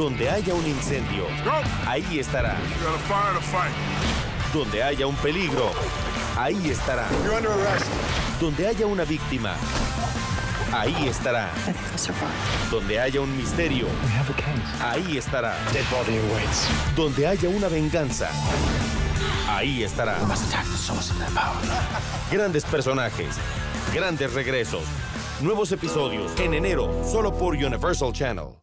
Donde haya un incendio, ahí estará. Donde haya un peligro, ahí estará. Donde haya una víctima, ahí estará. Donde haya un misterio, ahí estará. Donde haya una venganza, ahí estará. Grandes personajes, grandes regresos, nuevos episodios en enero, solo por Universal Channel.